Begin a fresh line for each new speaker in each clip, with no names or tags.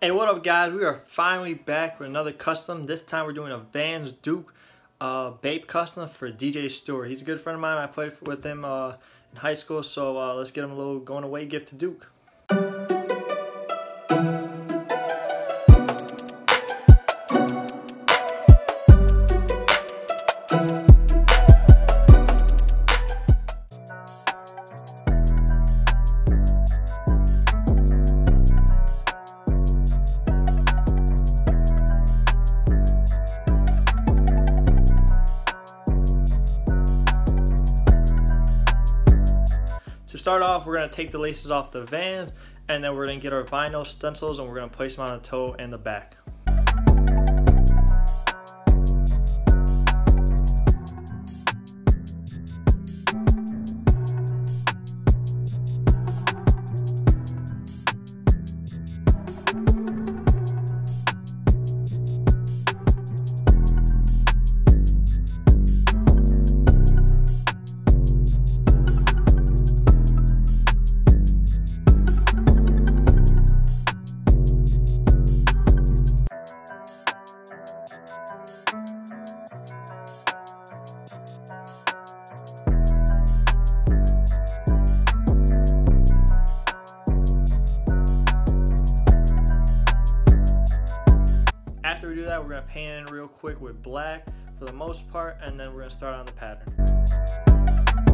Hey, what up guys? We are finally back with another custom. This time we're doing a Vans Duke uh, Bape custom for DJ Steward. He's a good friend of mine. I played with him uh, in high school, so uh, let's get him a little going away gift to Duke. Start off, we're to take the laces off the van, and then we're to get our vinyl stencils, and we're to place them on the toe and the back. That, we're going to paint in real quick with black for the most part, and then we're to start on the pattern.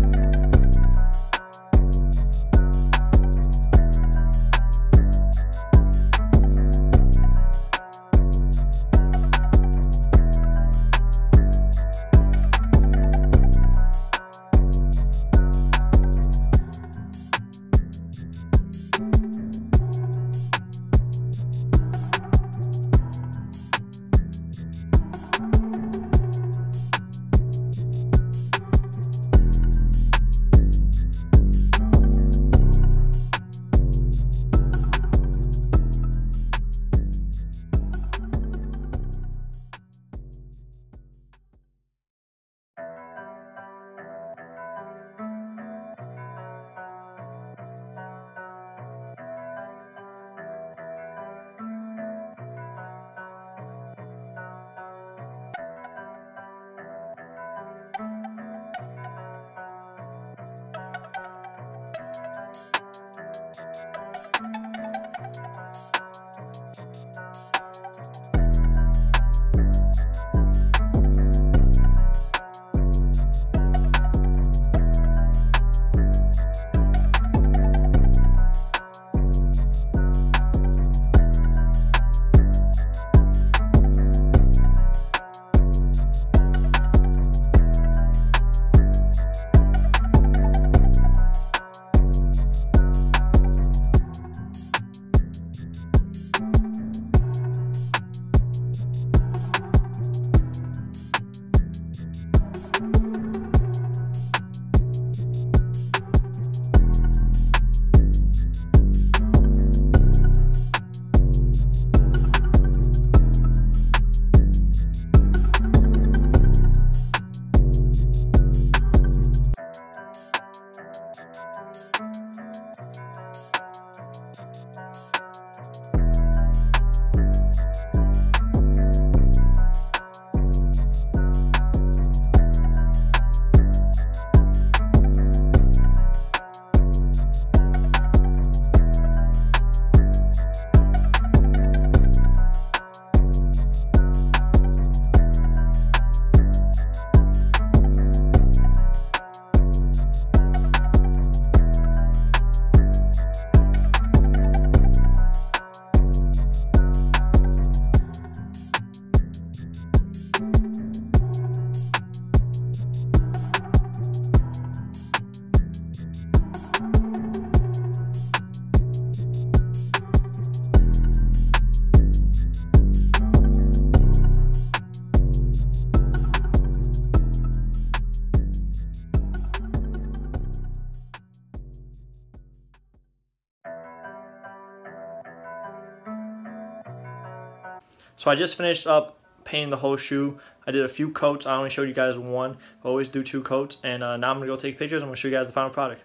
So I just finished up painting the whole shoe. I did a few coats. I only showed you guys one. I always do two coats. And uh, now I'm going to go take pictures. I'm going to show you guys the final product.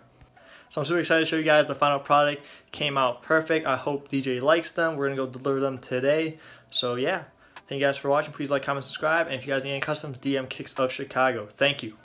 So I'm super excited to show you guys the final product. Came out perfect. I hope DJ likes them. We're going to go deliver them today. So yeah, thank you guys for watching. Please like, comment, subscribe. And if you guys need any customs, DM Kicks of Chicago. Thank you.